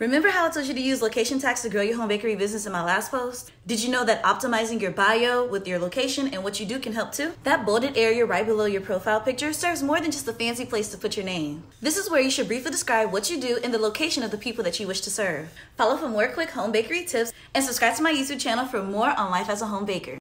Remember how I told you to use location tags to grow your home bakery business in my last post? Did you know that optimizing your bio with your location and what you do can help too? That bolded area right below your profile picture serves more than just a fancy place to put your name. This is where you should briefly describe what you do and the location of the people that you wish to serve. Follow for more quick home bakery tips and subscribe to my YouTube channel for more on life as a home baker.